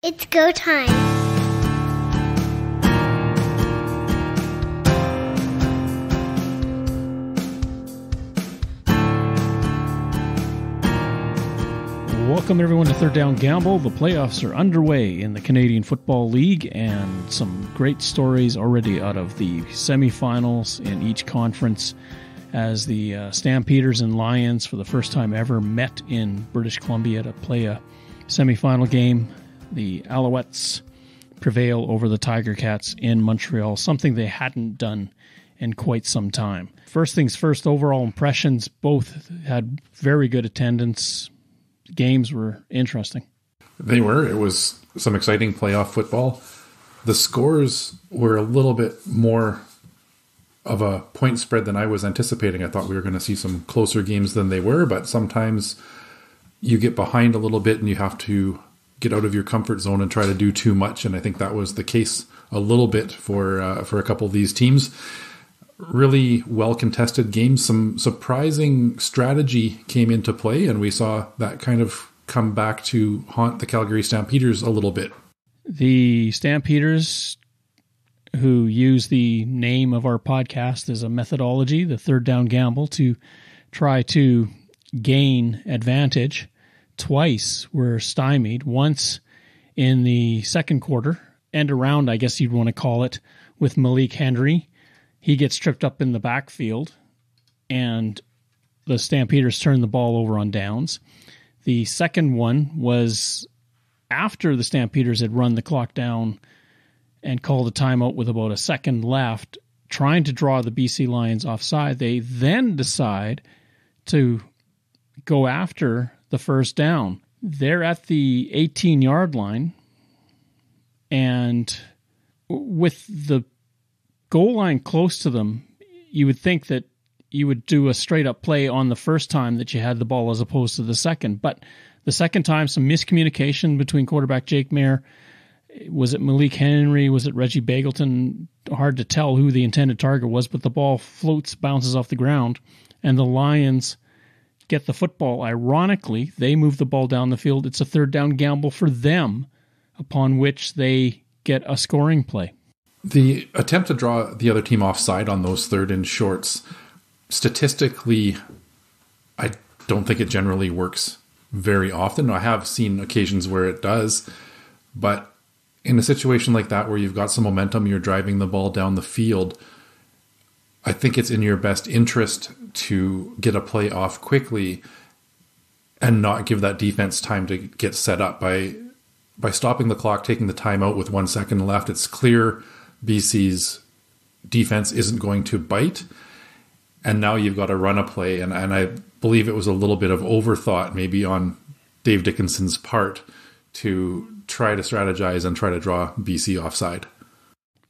It's go time. Welcome everyone to Third Down Gamble. The playoffs are underway in the Canadian Football League, and some great stories already out of the semifinals in each conference as the uh, Stampeders and Lions, for the first time ever, met in British Columbia to play a semifinal game. The Alouettes prevail over the Tiger Cats in Montreal, something they hadn't done in quite some time. First things first, overall impressions both had very good attendance. Games were interesting. They were. It was some exciting playoff football. The scores were a little bit more of a point spread than I was anticipating. I thought we were going to see some closer games than they were, but sometimes you get behind a little bit and you have to get out of your comfort zone and try to do too much. And I think that was the case a little bit for uh, for a couple of these teams. Really well contested games. Some surprising strategy came into play, and we saw that kind of come back to haunt the Calgary Stampeders a little bit. The Stampeders who use the name of our podcast as a methodology, the third down gamble, to try to gain advantage. Twice were stymied. Once in the second quarter, end around, I guess you'd want to call it, with Malik Henry. He gets tripped up in the backfield, and the Stampeders turn the ball over on downs. The second one was after the Stampeders had run the clock down and called a timeout with about a second left, trying to draw the BC Lions offside. They then decide to go after the first down. They're at the 18 yard line, and with the goal line close to them, you would think that you would do a straight up play on the first time that you had the ball as opposed to the second. But the second time, some miscommunication between quarterback Jake Maier. Was it Malik Henry? Was it Reggie Begelton? Hard to tell who the intended target was, but the ball floats, bounces off the ground, and the Lions get the football. Ironically, they move the ball down the field. It's a third down gamble for them, upon which they get a scoring play. The attempt to draw the other team offside on those third and shorts, statistically, I don't think it generally works very often. I have seen occasions where it does, but in a situation like that where you've got some momentum, you're driving the ball down the field, I think it's in your best interest to get a play off quickly and not give that defense time to get set up by by stopping the clock, taking the time out with one second left. It's clear BC's defense isn't going to bite. And now you've got to run a play. And, and I believe it was a little bit of overthought, maybe on Dave Dickenson's part, to try to strategize and try to draw BC offside.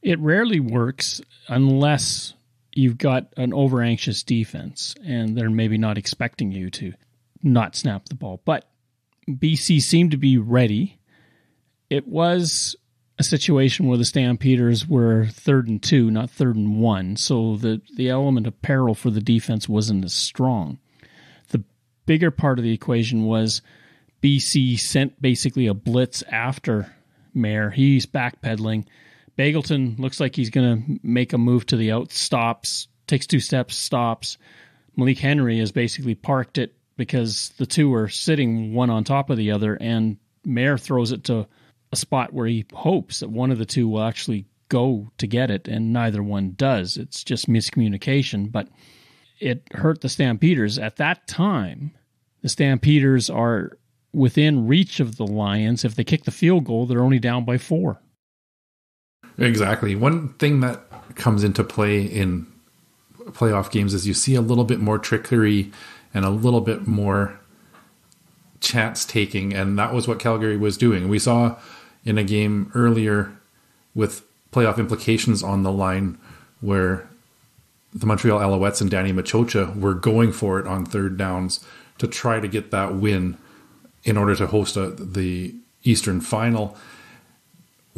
It rarely works unless you've got an over anxious defense and they're maybe not expecting you to not snap the ball. But BC seemed to be ready. It was a situation where the Stampeders were third and two, not third and one, so the, the element of peril for the defense wasn't as strong. The bigger part of the equation was BC sent basically a blitz after Maier. He's backpedaling. Begelton looks like he's going to make a move to the out, stops, takes two steps, stops. Malik Henry has basically parked it because the two are sitting one on top of the other, and Maier throws it to a spot where he hopes that one of the two will actually go to get it, and neither one does. It's just miscommunication, but it hurt the Stampeders. At that time, the Stampeders are within reach of the Lions. If they kick the field goal, they're only down by four. Exactly. One thing that comes into play in playoff games is you see a little bit more trickery and a little bit more chance taking, and that was what Calgary was doing. We saw in a game earlier with playoff implications on the line where the Montreal Alouettes and Danny Maciocia were going for it on third downs to try to get that win in order to host a, the Eastern final.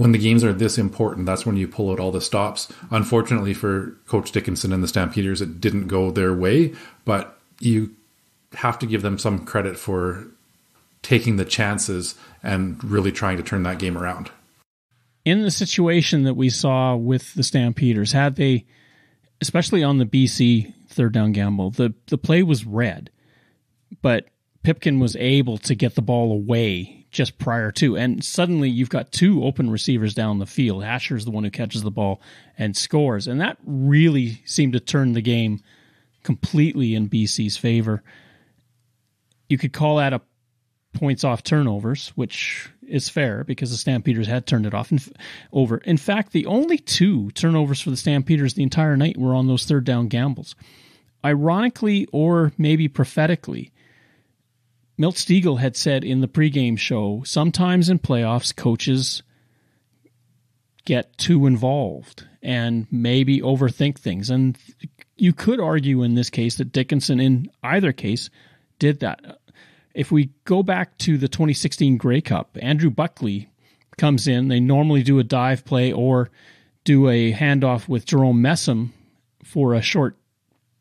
When the games are this important, that's when you pull out all the stops. Unfortunately for Coach Dickenson and the Stampeders, it didn't go their way, but you have to give them some credit for taking the chances and really trying to turn that game around. In the situation that we saw with the Stampeders, had they, especially on the BC third down gamble, the, the play was read, but Pipkin was able to get the ball away just prior to. And suddenly you've got two open receivers down the field. Hatcher's the one who catches the ball and scores. And that really seemed to turn the game completely in BC's favor. You could call that a points off turnovers, which is fair because the Stampeders had turned it off and over. In fact, the only two turnovers for the Stampeders the entire night were on those third down gambles. Ironically, or maybe prophetically, Milt Stegall had said in the pregame show sometimes in playoffs, coaches get too involved and maybe overthink things. And you could argue in this case that Dickenson, in either case, did that. If we go back to the 2016 Grey Cup, Andrew Buckley comes in. They normally do a dive play or do a handoff with Jerome Messam for a short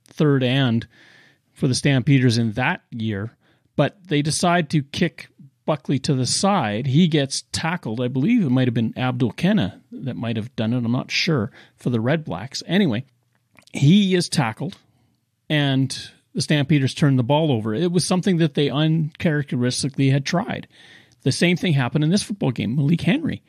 third and for the Stampeders in that year but they decide to kick Buckley to the side. He gets tackled. I believe it might have been Abdul Kanneh that might have done it. I'm not sure for the Red Blacks. Anyway, he is tackled, and the Stampeders turn the ball over. It was something that they uncharacteristically had tried. The same thing happened in this football game. Malik Henry,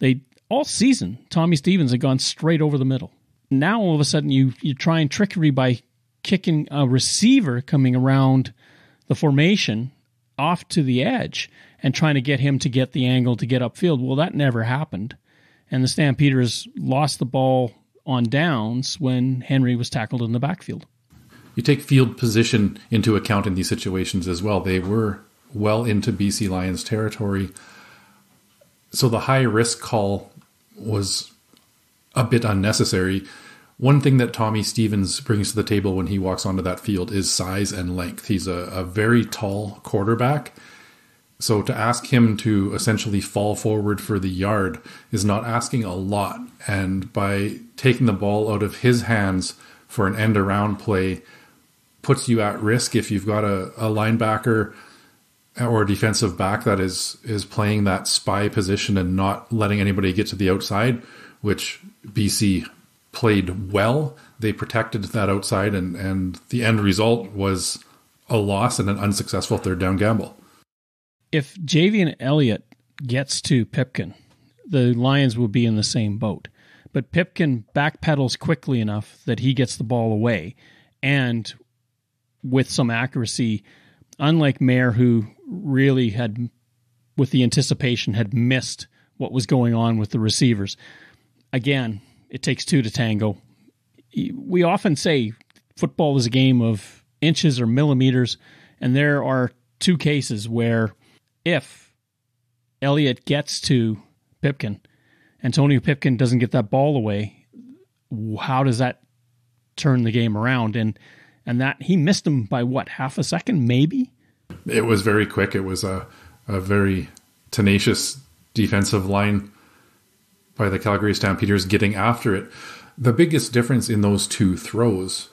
they all season Tommy Stevens had gone straight over the middle. Now all of a sudden you you try and trickery by kicking a receiver coming around the formation off to the edge and trying to get him to get the angle to get upfield. Well, that never happened. And the Stampeders lost the ball on downs when Henry was tackled in the backfield. You take field position into account in these situations as well. They were well into BC Lions territory. So the high risk call was a bit unnecessary. One thing that Tommy Stevens brings to the table when he walks onto that field is size and length. He's a, a very tall quarterback. So to ask him to essentially fall forward for the yard is not asking a lot. And by taking the ball out of his hands for an end around play puts you at risk if you've got a, a linebacker or a defensive back that is is playing that spy position and not letting anybody get to the outside, which BC played well. They protected that outside, and, and the end result was a loss and an unsuccessful third down gamble. If Javien Elliott gets to Pipkin, the Lions will be in the same boat. But Pipkin backpedals quickly enough that he gets the ball away. And with some accuracy, unlike Maier, who really had, with the anticipation, had missed what was going on with the receivers. Again, it takes two to tango. We often say football is a game of inches or millimeters, and there are two cases where if Elliott gets to Pipkin, Antonio Pipkin doesn't get that ball away, how does that turn the game around? And and that he missed him by what half a second, maybe. It was very quick. It was a a very tenacious defensive line by the Calgary Stampeders getting after it. The biggest difference in those two throws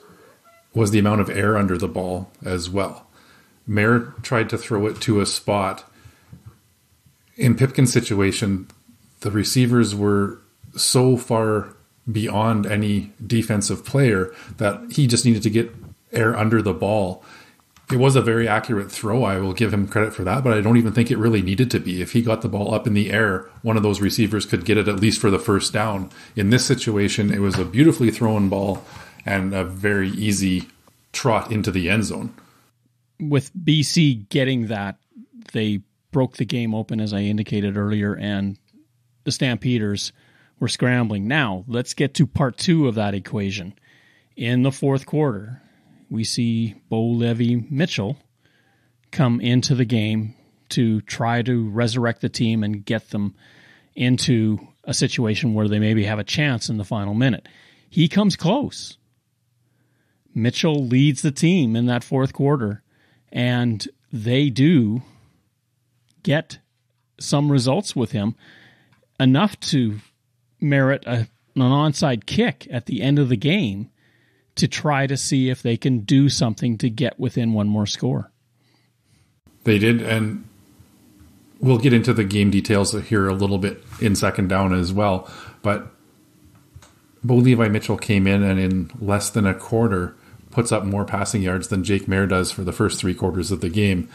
was the amount of air under the ball as well. Maier tried to throw it to a spot. In Pipkin's situation, the receivers were so far beyond any defensive player that he just needed to get air under the ball it was a very accurate throw. I will give him credit for that, but I don't even think it really needed to be. If he got the ball up in the air, one of those receivers could get it at least for the first down. In this situation, it was a beautifully thrown ball and a very easy trot into the end zone. With BC getting that, they broke the game open, as I indicated earlier, and the Stampeders were scrambling. Now, let's get to part two of that equation. In the fourth quarter, we see Bo Levi Mitchell come into the game to try to resurrect the team and get them into a situation where they maybe have a chance in the final minute. He comes close. Mitchell leads the team in that fourth quarter, and they do get some results with him, enough to merit a, an onside kick at the end of the game to try to see if they can do something to get within one more score. They did, and we'll get into the game details here a little bit in second down as well. But Bo Levi Mitchell came in and in less than a quarter puts up more passing yards than Jake Maier does for the first three quarters of the game.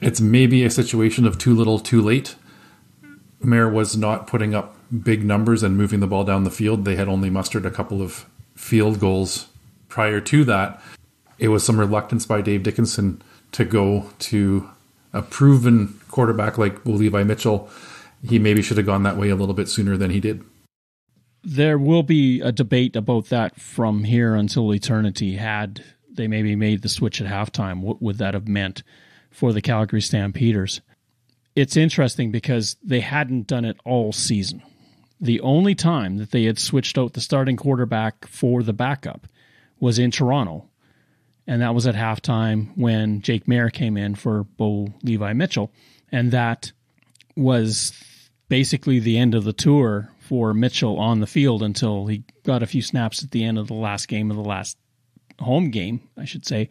It's maybe a situation of too little, too late. Maier was not putting up big numbers and moving the ball down the field. They had only mustered a couple of field goals prior to that. It was some reluctance by Dave Dickenson to go to a proven quarterback like Levi Mitchell, he maybe should have gone that way a little bit sooner than he did. There will be a debate about that from here until eternity. Had they maybe made the switch at halftime, what would that have meant for the Calgary Stampeders? It's interesting because they hadn't done it all season. The only time that they had switched out the starting quarterback for the backup was in Toronto. And that was at halftime when Jake Maier came in for Bo Levi Mitchell, and that was basically the end of the tour for Mitchell on the field until he got a few snaps at the end of the last game of the last home game, I should say,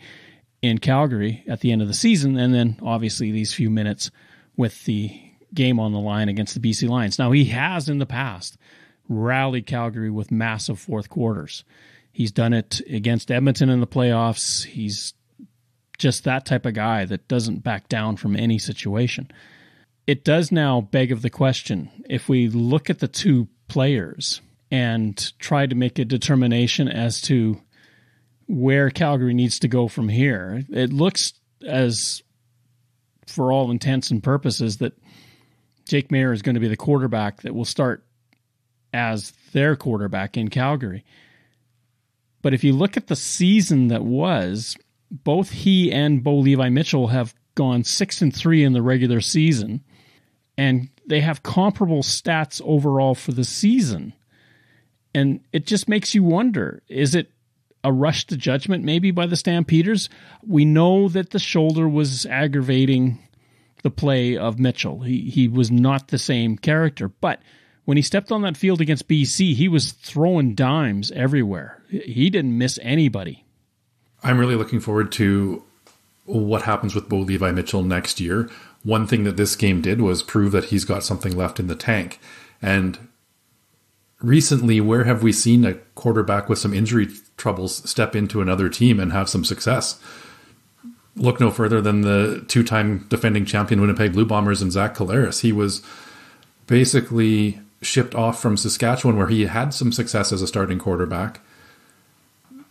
in Calgary at the end of the season, and then obviously these few minutes with the game on the line against the BC Lions. Now he has in the past rallied Calgary with massive fourth quarters. He's done it against Edmonton in the playoffs. He's just that type of guy that doesn't back down from any situation. It does now beg of the question if we look at the two players and try to make a determination as to where Calgary needs to go from here, it looks as, for all intents and purposes, that Jake Maier is going to be the quarterback that will start as their quarterback in Calgary. But if you look at the season that was, both he and Bo Levi Mitchell have gone six and three in the regular season, and they have comparable stats overall for the season. And it just makes you wonder is it a rush to judgment maybe by the Stampeders? We know that the shoulder was aggravating the play of Mitchell. He, he was not the same character, but when he stepped on that field against BC, he was throwing dimes everywhere. He didn't miss anybody. I'm really looking forward to what happens with Bo Levi Mitchell next year. One thing that this game did was prove that he's got something left in the tank. And recently, where have we seen a quarterback with some injury troubles step into another team and have some success? Look no further than the two time defending champion Winnipeg Blue Bombers and Zach Collaros. He was basically shipped off from Saskatchewan, where he had some success as a starting quarterback.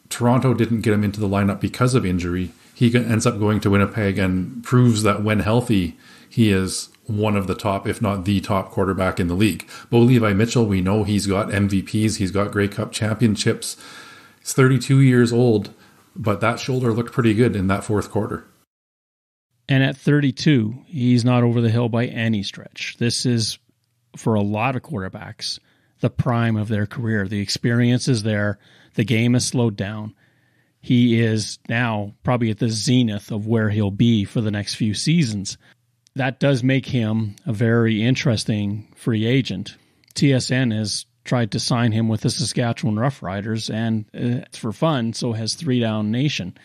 Toronto didn't get him into the lineup because of injury. He ends up going to Winnipeg and proves that when healthy, he is one of the top, if not the top quarterback in the league. Bo Levi Mitchell, we know he's got MVPs, he's got Grey Cup championships. He's 32 years old, but that shoulder looked pretty good in that fourth quarter. And at 32, he's not over the hill by any stretch. This is for a lot of quarterbacks the prime of their career. The experience is there. The game has slowed down. He is now probably at the zenith of where he'll be for the next few seasons. That does make him a very interesting free agent. TSN has tried to sign him with the Saskatchewan Roughriders, and uh, it's for fun, so has Three Down Nation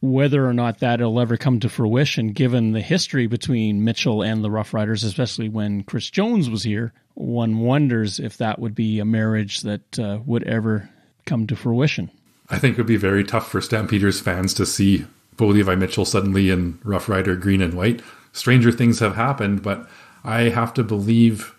whether or not that'll ever come to fruition, given the history between Mitchell and the Rough Riders, especially when Chris Jones was here, one wonders if that would be a marriage that uh, would ever come to fruition. I think it would be very tough for Stampeders fans to see Bo Levi Mitchell suddenly in Rough Rider green and white. Stranger things have happened, but I have to believe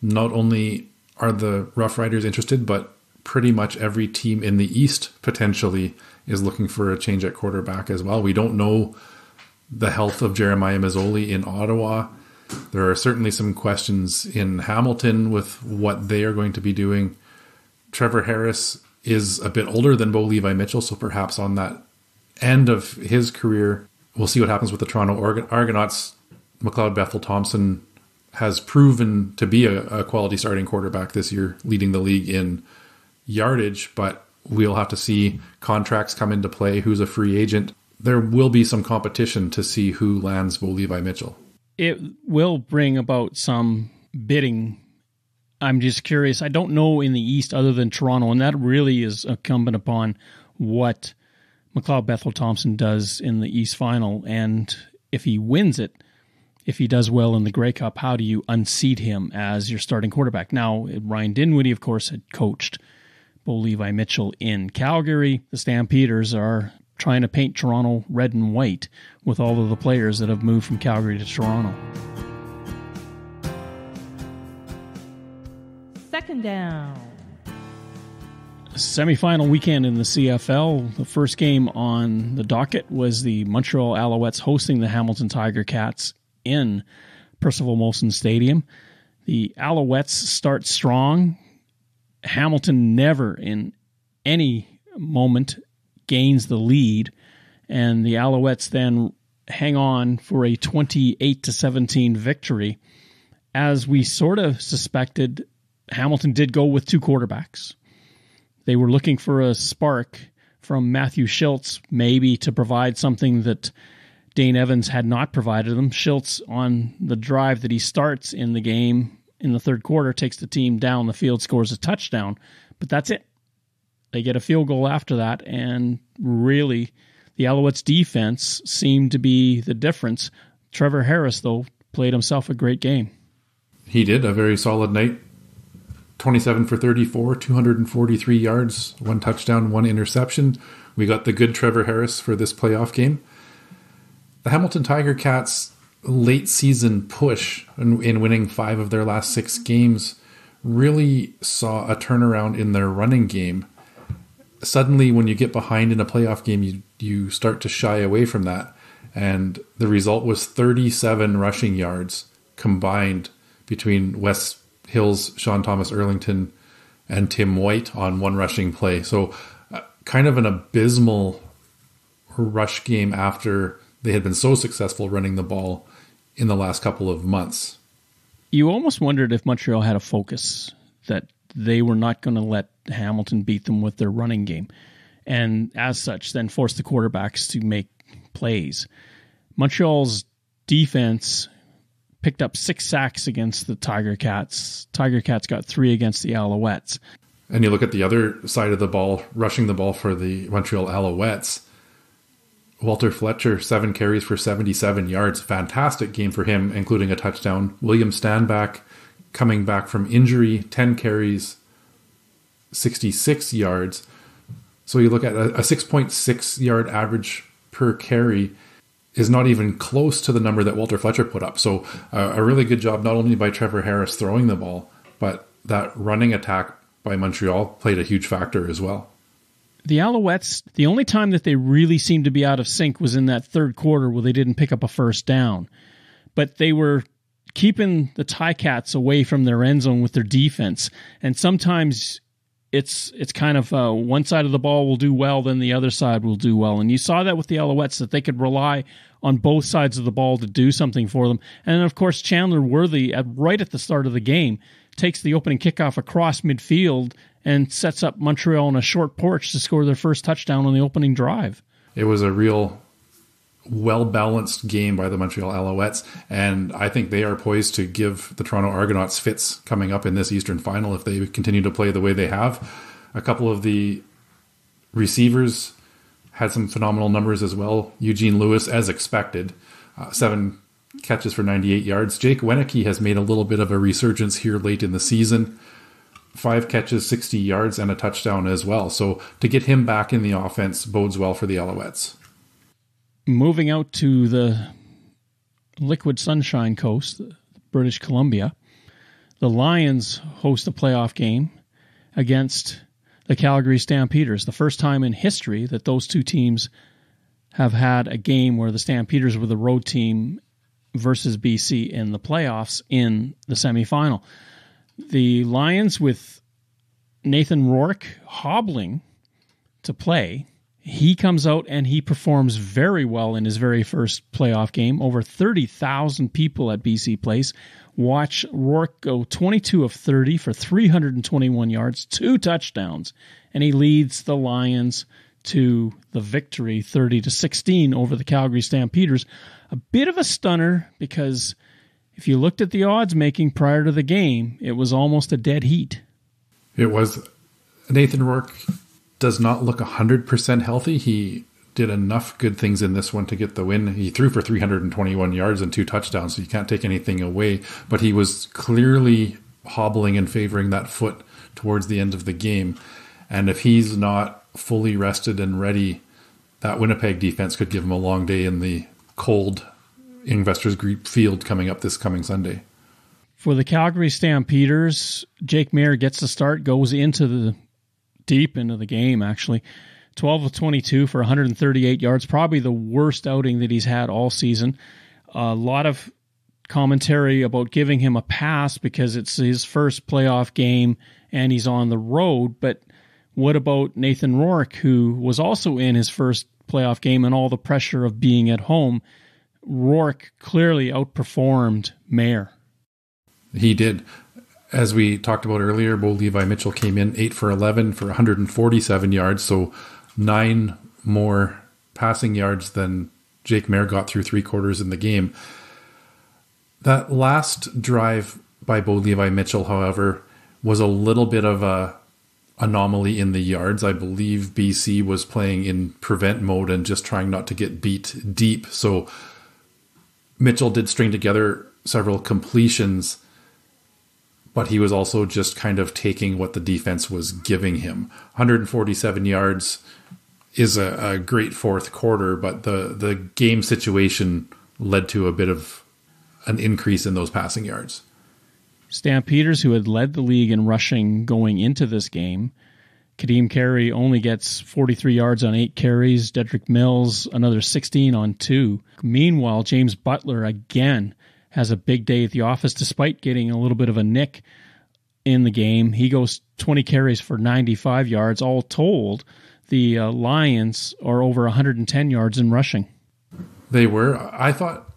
not only are the Rough Riders interested, but pretty much every team in the East potentially is looking for a change at quarterback as well. We don't know the health of Jeremiah Masoli in Ottawa. There are certainly some questions in Hamilton with what they are going to be doing. Trevor Harris is a bit older than Bo Levi Mitchell, so perhaps on that end of his career, we'll see what happens with the Toronto Argonauts. McLeod Bethel Thompson has proven to be a, a quality starting quarterback this year, leading the league in yardage, but we'll have to see contracts come into play, who's a free agent. There will be some competition to see who lands Bo Levi Mitchell. It will bring about some bidding. I'm just curious. I don't know in the East other than Toronto, and that really is incumbent upon what McLeod Bethel Thompson does in the East final. And if he wins it, if he does well in the Grey Cup, how do you unseat him as your starting quarterback? Now, Ryan Dinwiddie, of course, had coached Bo Levi Mitchell in Calgary. The Stampeders are trying to paint Toronto red and white with all of the players that have moved from Calgary to Toronto. Second down. Semifinal weekend in the CFL. The first game on the docket was the Montreal Alouettes hosting the Hamilton Tiger Cats in Percival Molson Stadium. The Alouettes start strong. Hamilton never in any moment gains the lead, and the Alouettes then hang on for a 28 to 17 victory. As we sort of suspected, Hamilton did go with two quarterbacks. They were looking for a spark from Matthew Shiltz, maybe to provide something that Dane Evans had not provided them. Shiltz, on the drive that he starts in the game in the third quarter, takes the team down the field, scores a touchdown, but that's it. They get a field goal after that, and really, the Alouettes' defense seemed to be the difference. Trevor Harris, though, played himself a great game. He did a very solid night. 27 for 34, 243 yards, one touchdown, one interception. We got the good Trevor Harris for this playoff game the Hamilton Tiger Cats' late season push in, in winning five of their last six games really saw a turnaround in their running game. Suddenly, when you get behind in a playoff game, you you start to shy away from that, and the result was 37 rushing yards combined between Wes Hills, Sean Thomas Erlington, and Tim White on one rushing play. So, uh, kind of an abysmal rush game after they had been so successful running the ball in the last couple of months. You almost wondered if Montreal had a focus that they were not going to let Hamilton beat them with their running game, and as such, then force the quarterbacks to make plays. Montreal's defense picked up six sacks against the Tiger Cats. Tiger Cats got three against the Alouettes. And you look at the other side of the ball, rushing the ball for the Montreal Alouettes. Walter Fletcher, seven carries for 77 yards. Fantastic game for him, including a touchdown. William Stanback, coming back from injury, 10 carries, 66 yards. So you look at a, a 6.6 yard average per carry is not even close to the number that Walter Fletcher put up. So uh, a really good job, not only by Trevor Harris throwing the ball, but that running attack by Montreal played a huge factor as well the Alouettes, the only time that they really seemed to be out of sync was in that third quarter where they didn't pick up a first down. But they were keeping the Ticats away from their end zone with their defense. And sometimes it's it's kind of uh, one side of the ball will do well, then the other side will do well. And you saw that with the Alouettes that they could rely on both sides of the ball to do something for them. And of course, Chandler Worthy, at, right at the start of the game, takes the opening kickoff across midfield and sets up Montreal on a short porch to score their first touchdown on the opening drive. It was a real well balanced game by the Montreal Alouettes, and I think they are poised to give the Toronto Argonauts fits coming up in this Eastern Final if they continue to play the way they have. A couple of the receivers had some phenomenal numbers as well. Eugene Lewis, as expected, uh, seven catches for 98 yards. Jake Wieneke has made a little bit of a resurgence here late in the season five catches, 60 yards, and a touchdown as well. So to get him back in the offense bodes well for the Alouettes. Moving out to the liquid sunshine coast, British Columbia, the Lions host a playoff game against the Calgary Stampeders. The first time in history that those two teams have had a game where the Stampeders were the road team versus BC in the playoffs in the semifinal the Lions with Nathan Rourke hobbling to play. He comes out and he performs very well in his very first playoff game. Over 30,000 people at BC Place watch Rourke go 22 of 30 for 321 yards, two touchdowns, and he leads the Lions to the victory 30 to 16 over the Calgary Stampeders. A bit of a stunner because if you looked at the odds making prior to the game, it was almost a dead heat. It was. Nathan Rourke does not look 100% healthy. He did enough good things in this one to get the win. He threw for 321 yards and two touchdowns, so you can't take anything away. But he was clearly hobbling and favoring that foot towards the end of the game. And if he's not fully rested and ready, that Winnipeg defense could give him a long day in the cold Investors Group field coming up this coming Sunday. For the Calgary Stampeders, Jake Maier gets the start, goes into the deep into the game, actually. 12 of 22 for 138 yards, probably the worst outing that he's had all season. A lot of commentary about giving him a pass because it's his first playoff game and he's on the road. But what about Nathan Rourke, who was also in his first playoff game and all the pressure of being at home? Rourke clearly outperformed Maier. He did. As we talked about earlier, Bo Levi Mitchell came in 8 for 11 for 147 yards, so nine more passing yards than Jake Maier got through three quarters in the game. That last drive by Bo Levi Mitchell, however, was a little bit of a anomaly in the yards. I believe BC was playing in prevent mode and just trying not to get beat deep. So Mitchell did string together several completions but he was also just kind of taking what the defense was giving him. 147 yards is a, a, great fourth quarter, but the the game situation led to a bit of an increase in those passing yards. Stampeders, who had led the league in rushing going into this game, Kadeem Carey only gets 43 yards on eight carries. Dedrick Mills another 16 on two. Meanwhile, James Butler again has a big day at the office despite getting a little bit of a nick in the game. He goes 20 carries for 95 yards. All told, the uh, Lions are over 110 yards in rushing. They were. I thought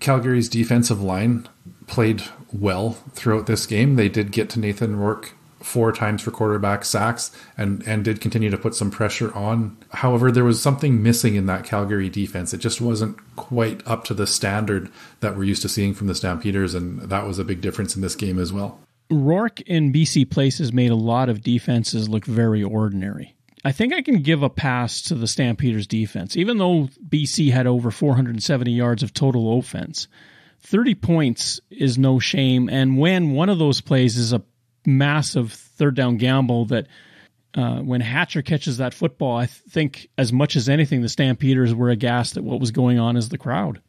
Calgary's defensive line played well throughout this game. They did get to Nathan Rourke four times for quarterback sacks and and did continue to put some pressure on. However, there was something missing in that Calgary defense. It just wasn't quite up to the standard that we're used to seeing from the Stampeders, and that was a big difference in this game as well. Rourke in BC places made a lot of defenses look very ordinary. I think I can give a pass to the Stampeders defense, even though BC had over 470 yards of total offense. 30 points is no shame. And when one of those plays is a massive third down gamble that uh, when Hatcher catches that football, I think as much as anything, the Stampeders were aghast at what was going on as the crowd.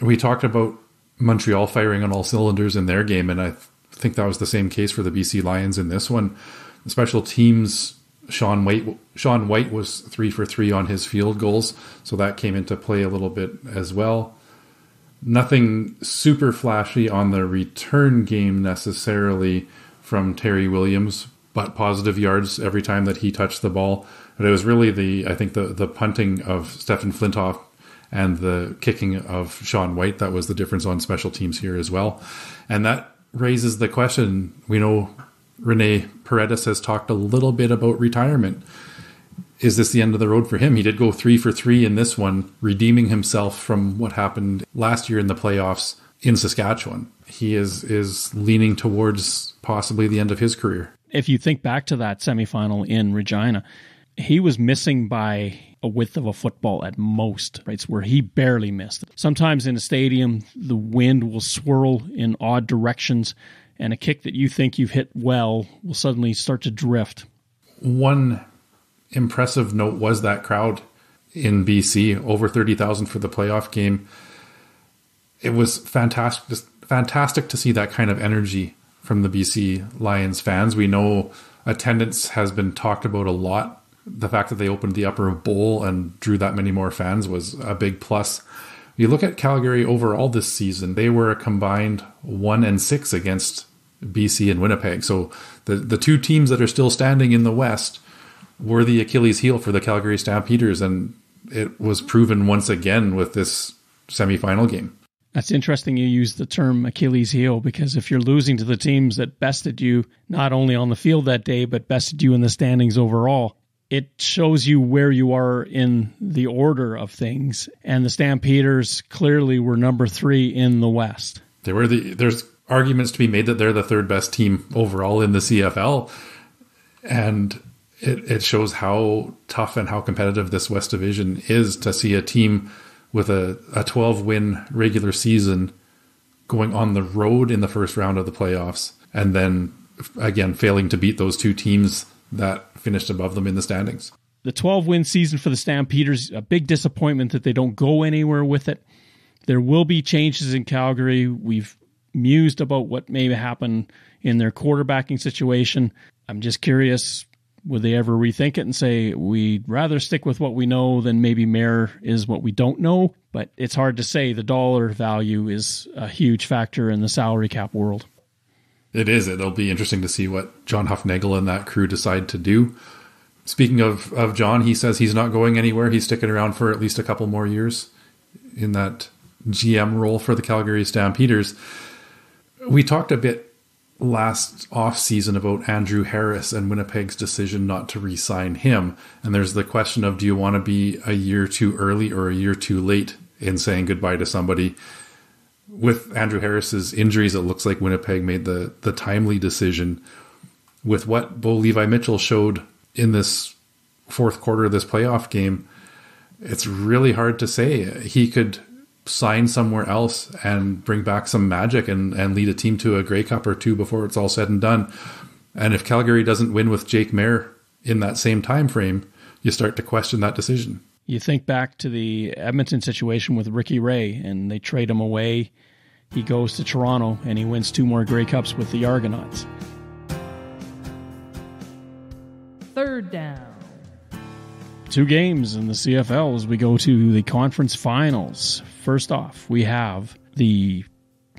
We talked about Montreal firing on all cylinders in their game, and I think that was the same case for the BC Lions in this one. The special teams, Sean Whyte, Sean Whyte was three for three on his field goals, so that came into play a little bit as well. Nothing super flashy on the return game necessarily from Terry Williams, but positive yards every time that he touched the ball. But it was really the I think the the punting of Stefan Flintoft and the kicking of Sean Whyte that was the difference on special teams here as well. And that raises the question. We know Rene Paredes has talked a little bit about retirement. Is this the end of the road for him? He did go three for three in this one, redeeming himself from what happened last year in the playoffs in Saskatchewan. He is is leaning towards possibly the end of his career. If you think back to that semifinal in Regina, he was missing by a width of a football at most, right? It's where he barely missed. Sometimes in a stadium, the wind will swirl in odd directions, and a kick that you think you've hit well will suddenly start to drift. One impressive note was that crowd in BC, over 30,000 for the playoff game it was fantastic, just fantastic to see that kind of energy from the BC Lions fans. We know attendance has been talked about a lot. The fact that they opened the upper bowl and drew that many more fans was a big plus. You look at Calgary overall this season, they were a combined one and six against BC and Winnipeg. So the, the two teams that are still standing in the West were the Achilles heel for the Calgary Stampeders. And it was proven once again with this semifinal game. That's interesting you use the term Achilles heel because if you're losing to the teams that bested you not only on the field that day, but bested you in the standings overall, it shows you where you are in the order of things. And the Stampeders clearly were number three in the West. They were the there's arguments to be made that they're the third best team overall in the CFL. And it, it shows how tough and how competitive this West Division is to see a team with a, a 12 win regular season going on the road in the first round of the playoffs and then again failing to beat those two teams that finished above them in the standings. The 12 win season for the Stampeders, a big disappointment that they don't go anywhere with it. There will be changes in Calgary. We've mused about what may happen in their quarterbacking situation. I'm just curious would they ever rethink it and say we'd rather stick with what we know than maybe Maier is what we don't know? But it's hard to say. The dollar value is a huge factor in the salary cap world. It is. It'll be interesting to see what John Hufnagel and that crew decide to do. Speaking of, of John, he says he's not going anywhere. He's sticking around for at least a couple more years in that GM role for the Calgary Stampeders. We talked a bit last off season about Andrew Harris and Winnipeg's decision not to re-sign him. And there's the question of do you want to be a year too early or a year too late in saying goodbye to somebody? With Andrew Harris's injuries, it looks like Winnipeg made the the timely decision. With what Bo Levi Mitchell showed in this fourth quarter of this playoff game, it's really hard to say. He could sign somewhere else and bring back some magic and, and lead a team to a Grey Cup or two before it's all said and done. And if Calgary doesn't win with Jake Maier in that same time frame, you start to question that decision. You think back to the Edmonton situation with Ricky Ray, and they trade him away. He goes to Toronto and he wins two more Grey Cups with the Argonauts. Third down. Two games in the CFL as we go to the conference finals. First off, we have the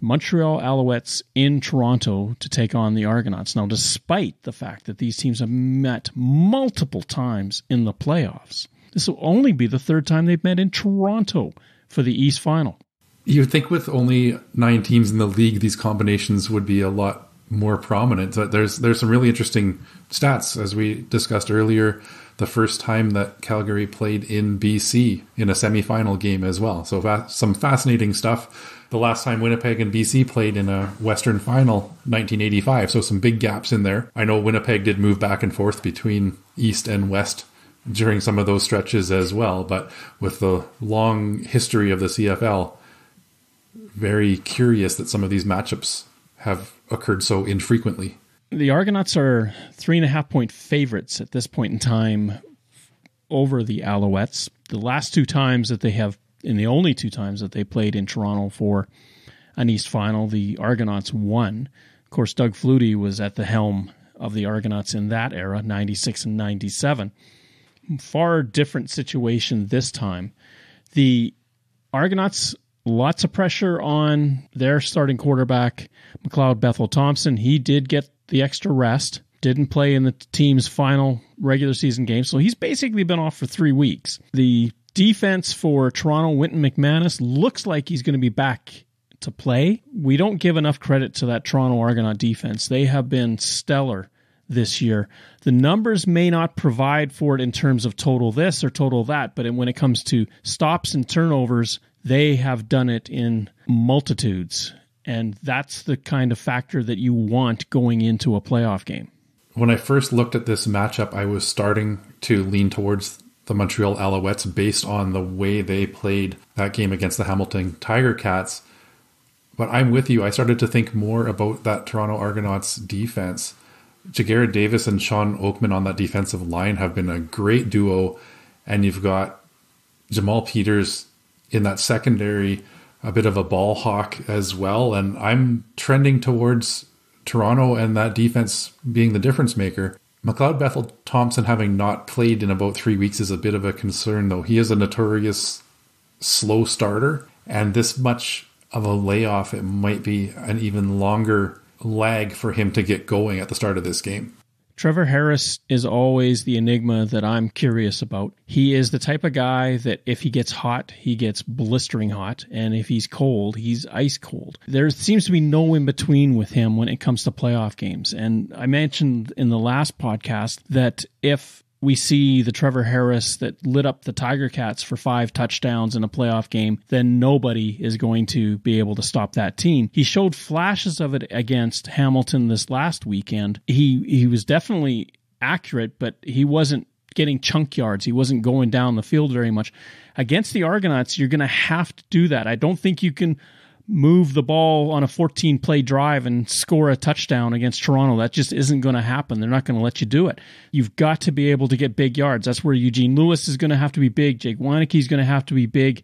Montreal Alouettes in Toronto to take on the Argonauts. Now, despite the fact that these teams have met multiple times in the playoffs, this will only be the third time they've met in Toronto for the East Final. You'd think with only nine teams in the league, these combinations would be a lot more prominent. There's there's some really interesting stats as we discussed earlier the first time that Calgary played in BC in a semifinal game as well. So fa- some fascinating stuff. The last time Winnipeg and BC played in a Western final, 1985. So some big gaps in there. I know Winnipeg did move back and forth between East and West during some of those stretches as well. But with the long history of the CFL, very curious that some of these matchups have occurred so infrequently the Argonauts are three and a half point favorites at this point in time over the Alouettes. The last two times that they have, in the only two times that they played in Toronto for an East final, the Argonauts won. Of course, Doug Flutie was at the helm of the Argonauts in that era, 96 and 97. Far different situation this time. The Argonauts, lots of pressure on their starting quarterback, McLeod Bethel Thompson. He did get the extra rest, didn't play in the team's final regular season game, so he's basically been off for three weeks. The defense for Toronto, Wynton McManis, looks like he's going to be back to play. We don't give enough credit to that Toronto Argonaut defense. They have been stellar this year. The numbers may not provide for it in terms of total this or total that, but when it comes to stops and turnovers, they have done it in multitudes. And that's the kind of factor that you want going into a playoff game. When I first looked at this matchup, I was starting to lean towards the Montreal Alouettes based on the way they played that game against the Hamilton Tiger Cats. But I'm with you. I started to think more about that Toronto Argonauts defense. Ja'Gared Davis and Shawn Oakman on that defensive line have been a great duo. And you've got Jamal Peters in that secondary a bit of a ball hawk as well. And I'm trending towards Toronto and that defense being the difference maker. McLeod Bethel Thompson having not played in about three weeks is a bit of a concern, though. He is a notorious slow starter, and this much of a layoff, it might be an even longer lag for him to get going at the start of this game. Trevor Harris is always the enigma that I'm curious about. He is the type of guy that if he gets hot, he gets blistering hot, and if he's cold, he's ice cold. There seems to be no in between with him when it comes to playoff games. And I mentioned in the last podcast that if we see the Trevor Harris that lit up the Tiger Cats for five touchdowns in a playoff game, then nobody is going to be able to stop that team. He showed flashes of it against Hamilton this last weekend. He he was definitely accurate, but he wasn't getting chunk yards. He wasn't going down the field very much. Against the Argonauts, you're going to have to do that. I don't think you can move the ball on a 14 play drive and score a touchdown against Toronto. That just isn't going to happen. They're not going to let you do it. You've got to be able to get big yards. That's where Eugene Lewis is going to have to be big. Jake is going to have to be big.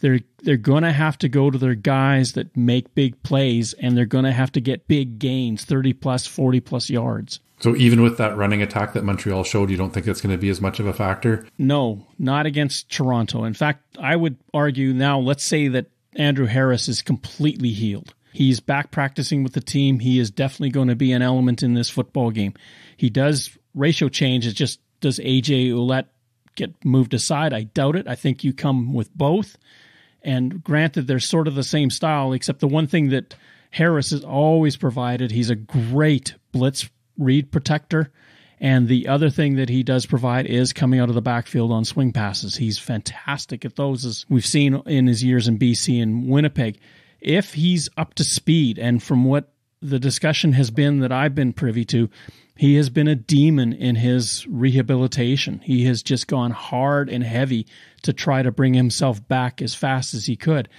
They're they're going to have to go to their guys that make big plays and they're going to have to get big gains, 30 plus, 40 plus yards. So even with that running attack that Montreal showed, you don't think it's going to be as much of a factor? No, not against Toronto. In fact, I would argue now, let's say that Andrew Harris is completely healed. He's back practicing with the team. He is definitely going to be an element in this football game. He does ratio change. It's just does AJ Ouellette get moved aside? I doubt it. I think you come with both. And granted, they're sort of the same style, except the one thing that Harris has always provided, he's a great blitz read protector. And the other thing that he does provide is coming out of the backfield on swing passes. He's fantastic at those, as we've seen in his years in BC and Winnipeg. If he's up to speed, and from what the discussion has been that I've been privy to, he has been a demon in his rehabilitation. He has just gone hard and heavy to try to bring himself back as fast as he could.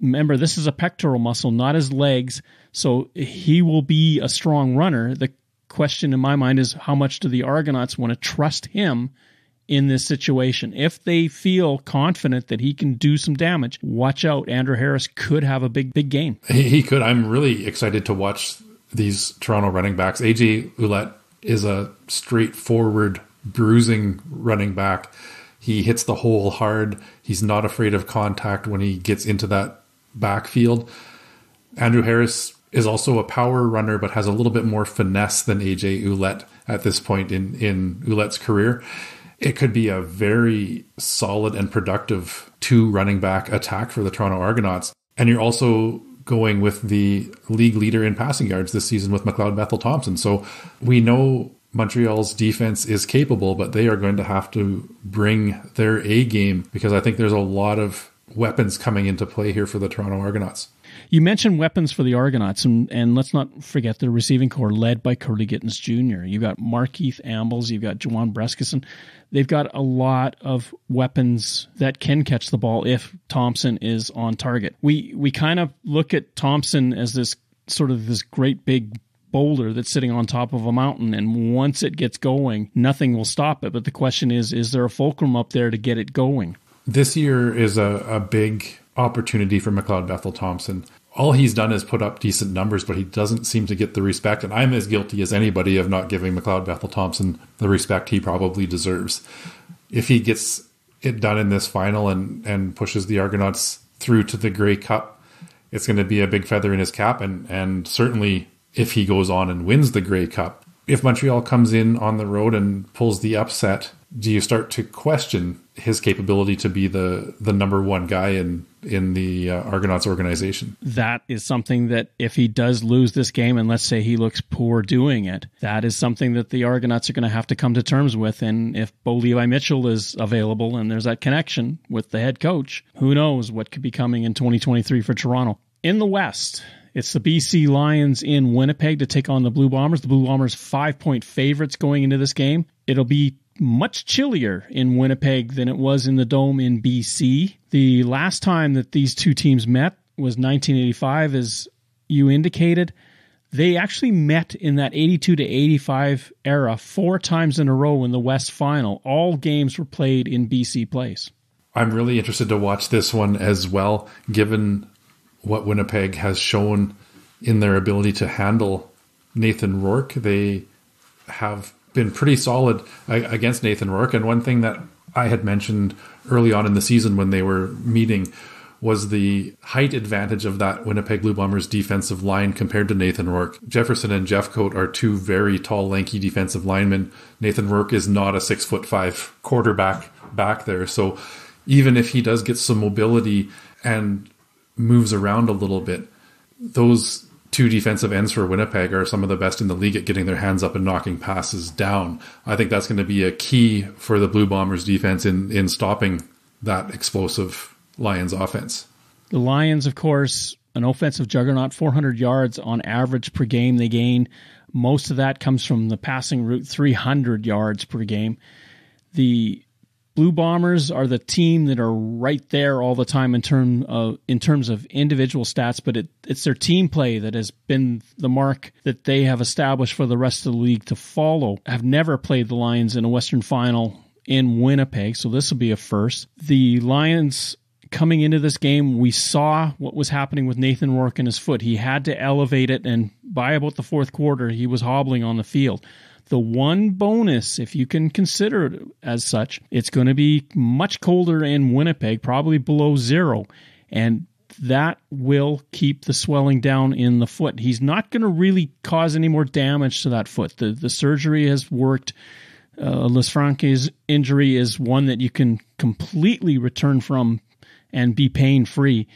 Remember, this is a pectoral muscle, not his legs. So he will be a strong runner. The question in my mind is how much do the Argonauts want to trust him in this situation? If they feel confident that he can do some damage, watch out. Andrew Harris could have a big, big game. He could. I'm really excited to watch these Toronto running backs. AJ Ouellette is a straightforward, bruising running back. He hits the hole hard. He's not afraid of contact when he gets into that backfield. Andrew Harris is also a power runner, but has a little bit more finesse than AJ Ouellette at this point in, in Ouellette's career. It could be a very solid and productive two running back attack for the Toronto Argonauts. And you're also going with the league leader in passing yards this season with McLeod Bethel Thompson. So we know Montreal's defense is capable, but they are going to have to bring their A game because I think there's a lot of weapons coming into play here for the Toronto Argonauts. You mentioned weapons for the Argonauts, and, and let's not forget the receiving corps led by Kurleigh Gittens Jr. You've got Markeith Ambles, you've got Juwan Brescacin. They've got a lot of weapons that can catch the ball if Thompson is on target. We we kind of look at Thompson as this sort of this great big boulder that's sitting on top of a mountain and once it gets going nothing will stop it but the question is is there a fulcrum up there to get it going this year is a, a big opportunity for McLeod Bethel Thompson. All he's done is put up decent numbers, but he doesn't seem to get the respect. And I'm as guilty as anybody of not giving McLeod Bethel Thompson the respect he probably deserves. If he gets it done in this final and, and pushes the Argonauts through to the Grey Cup, it's going to be a big feather in his cap. And, and certainly if he goes on and wins the Grey Cup, if Montreal comes in on the road and pulls the upset, do you start to question his capability to be the the number one guy in in the uh, Argonauts organization? That is something that if he does lose this game, and let's say he looks poor doing it, that is something that the Argonauts are going to have to come to terms with. And if Bo Levi Mitchell is available and there's that connection with the head coach, who knows what could be coming in 2023 for Toronto. In the West, it's the BC Lions in Winnipeg to take on the Blue Bombers. The Blue Bombers five point favorites going into this game. It'll be much chillier in Winnipeg than it was in the Dome in BC. The last time that these two teams met was 1985, as you indicated. They actually met in that 82 to 85 era four times in a row in the West Final. All games were played in BC Place. I'm really interested to watch this one as well, given what Winnipeg has shown in their ability to handle Nathan Rourke. They have been pretty solid uh, against Nathan Rourke. And one thing that I had mentioned early on in the season when they were meeting was the height advantage of that Winnipeg Blue Bombers defensive line compared to Nathan Rourke. Jefferson and Jeffcoat are two very tall, lanky defensive linemen. Nathan Rourke is not a six foot five quarterback back there. So even if he does get some mobility and moves around a little bit, those two defensive ends for Winnipeg are some of the best in the league at getting their hands up and knocking passes down. I think that's going to be a key for the Blue Bombers defense in in stopping that explosive Lions offense. The Lions, of course, an offensive juggernaut, 400 yards on average per game they gain. Most of that comes from the passing route, 300 yards per game. The Blue Bombers are the team that are right there all the time in term of in terms of individual stats, but it, it's their team play that has been the mark that they have established for the rest of the league to follow. Have never played the Lions in a Western Final in Winnipeg, so this will be a first. The Lions coming into this game, we saw what was happening with Nathan Rourke and his foot. He had to elevate it, and by about the fourth quarter, he was hobbling on the field. The one bonus, if you can consider it as such, it's going to be much colder in Winnipeg, probably below zero. And that will keep the swelling down in the foot. He's not going to really cause any more damage to that foot. The, the surgery has worked. Uh, injury is one that you can completely return from and be pain free.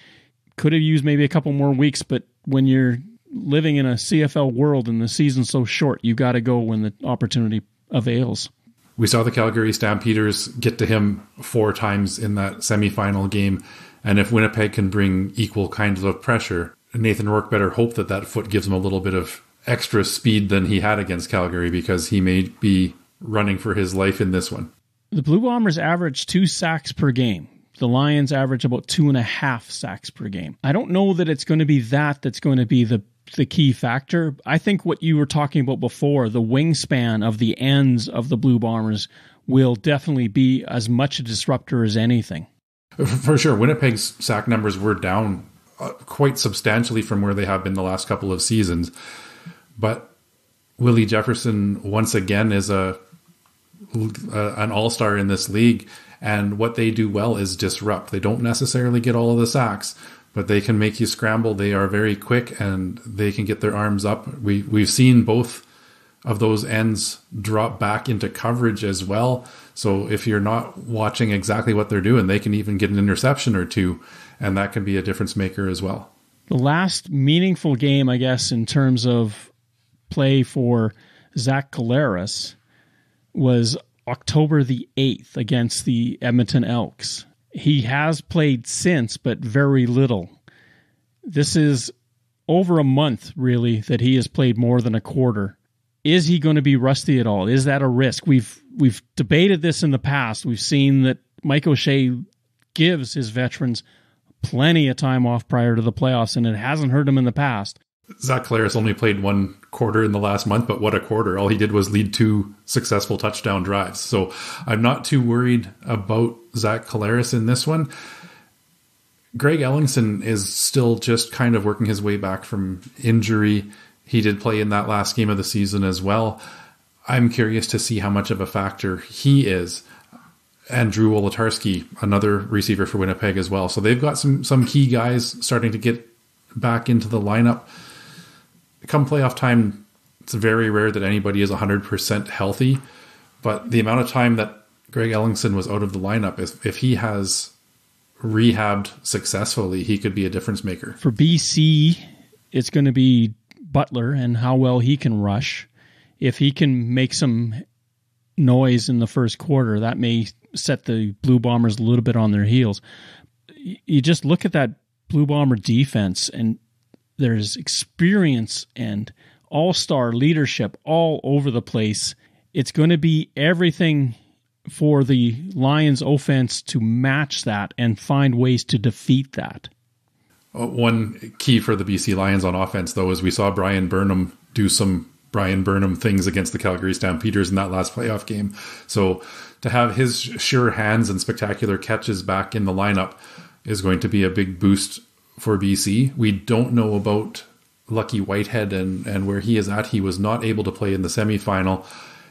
Could have used maybe a couple more weeks, but when you're living in a CFL world and the season's so short, you got to go when the opportunity avails. We saw the Calgary Stampeders get to him four times in that semifinal game. And if Winnipeg can bring equal kinds of pressure, Nathan Rourke better hope that that foot gives him a little bit of extra speed than he had against Calgary because he may be running for his life in this one. The Blue Bombers average two sacks per game. The Lions average about two and a half sacks per game. I don't know that it's going to be that that's going to be the the key factor. I think what you were talking about before, the wingspan of the ends of the Blue Bombers, will definitely be as much a disruptor as anything. For sure, Winnipeg's sack numbers were down uh, quite substantially from where they have been the last couple of seasons, but Willie Jefferson once again is a an all star in this league, and what they do well is disrupt. They don't necessarily get all of the sacks, but they can make you scramble. They are very quick and they can get their arms up. We we've seen both of those ends drop back into coverage as well. So if you're not watching exactly what they're doing, they can even get an interception or two, and that can be a difference maker as well. The last meaningful game, I guess, in terms of play for Zach Collaros was October the 8th against the Edmonton Elks. He has played since, but very little. This is over a month, really, that he has played more than a quarter. Is he going to be rusty at all? Is that a risk? We've we've debated this in the past. We've seen that Mike O'Shea gives his veterans plenty of time off prior to the playoffs, and it hasn't hurt him in the past. Zach Collaros only played one quarter in the last month, but what a quarter. All he did was lead two successful touchdown drives. So I'm not too worried about Zach Collaros in this one. Greg Ellingson is still just kind of working his way back from injury. He did play in that last game of the season as well. I'm curious to see how much of a factor he is. And Drew Wolitarsky, another receiver for Winnipeg as well. So they've got some some key guys starting to get back into the lineup come playoff time, it's very rare that anybody is 100% healthy. But the amount of time that Greg Ellingson was out of the lineup, if, if he has rehabbed successfully, he could be a difference maker. For BC, it's going to be Butler and how well he can rush. If he can make some noise in the first quarter, that may set the Blue Bombers a little bit on their heels. You just look at that Blue Bomber defense, and there's experience and all star leadership all over the place. It's going to be everything for the Lions offense to match that and find ways to defeat that. Uh, one key for the BC Lions on offense, though, is we saw Bryan Burnham do some Bryan Burnham things against the Calgary Stampeders in that last playoff game. So to have his sure hands and spectacular catches back in the lineup is going to be a big boost for BC. We don't know about Lucky Whitehead and, and where he is at. He was not able to play in the semifinal.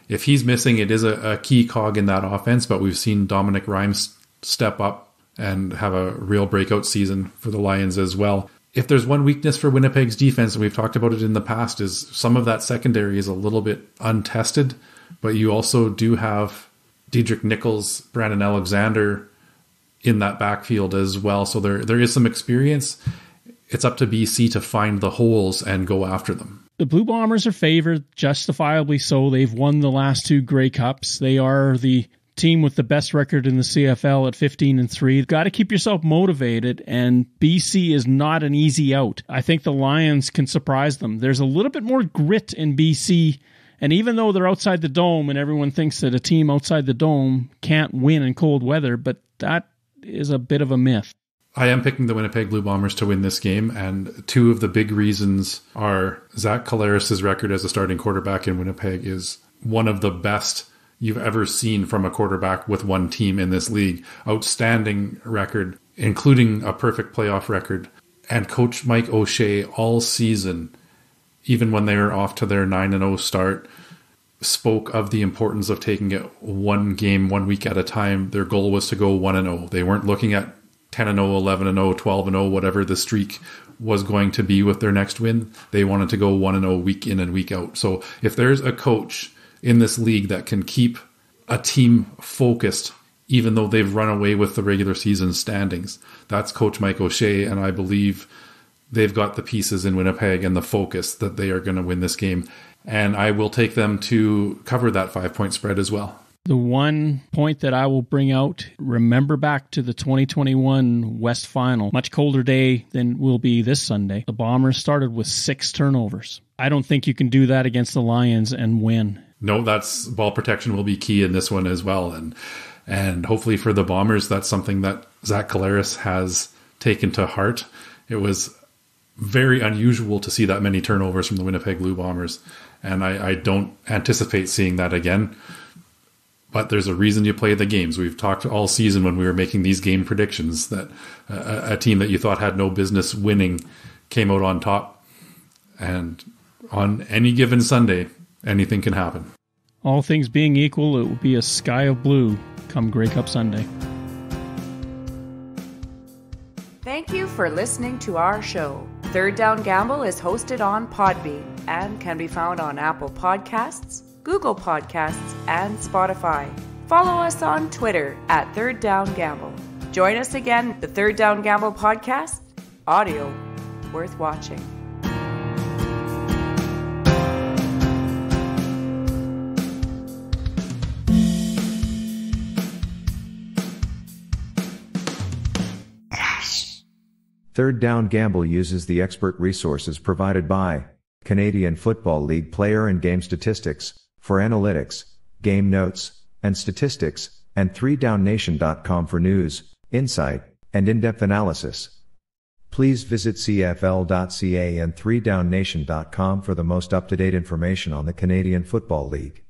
If he's missing, it is a, a key cog in that offense, but we've seen Dominic Rhymes step up and have a real breakout season for the Lions as well. If there's one weakness for Winnipeg's defense, and we've talked about it in the past, is some of that secondary is a little bit untested, but you also do have Deatrick Nichols, Brandon Alexander, in that backfield as well. So there there is some experience. It's up to BC to find the holes and go after them. The Blue Bombers are favored, justifiably so. They've won the last two Grey Cups. They are the team with the best record in the CFL at 15 and 3. Got to keep yourself motivated and BC is not an easy out. I think the Lions can surprise them. There's a little bit more grit in BC and even though they're outside the dome and everyone thinks that a team outside the dome can't win in cold weather, but that is a bit of a myth. I am picking the Winnipeg Blue Bombers to win this game, and two of the big reasons are Zach Collaros' record as a starting quarterback in Winnipeg is one of the best you've ever seen from a quarterback with one team in this league. Outstanding record, including a perfect playoff record. And Coach Mike O'Shea all season, even when they were off to their 9 0 start, spoke of the importance of taking it one game, one week at a time. Their goal was to go 1 and 0. They weren't looking at 10 and 0, 11 and 0, 12 and 0, whatever the streak was going to be with their next win. They wanted to go 1 and 0 week in and week out. So if there's a coach in this league that can keep a team focused even though they've run away with the regular season standings, that's coach Mike O'Shea and I believe they've got the pieces in Winnipeg and the focus that they are going to win this game. And I will take them to cover that 5 point spread as well. The one point that I will bring out remember back to the 2021 West Final. Much colder day than will be this Sunday. The Bombers started with six turnovers. I don't think you can do that against the Lions and win. No, that's ball protection will be key in this one as well. And and hopefully for the Bombers, that's something that Zach Collaros has taken to heart. It was very unusual to see that many turnovers from the Winnipeg Blue Bombers. And I, I don't anticipate seeing that again but there's a reason you play the games. We've talked all season when we were making these game predictions that a, a, team that you thought had no business winning came out on top. And on any given Sunday, anything can happen. All things being equal, it will be a sky of blue come Grey Cup Sunday. Thank you for listening to our show. Third Down Gamble is hosted on Podbean and can be found on Apple Podcasts Google Podcasts, and Spotify. Follow us on Twitter at Third Down Gamble. Join us again, the Third Down Gamble podcast, audio worth watching. Third Down Gamble uses the expert resources provided by Canadian Football League player and game statistics for analytics, game notes, and statistics, and 3downnation.com for news, insight, and in-depth analysis. Please visit cfl.ca and 3downnation.com for the most up-to-date information on the Canadian Football League.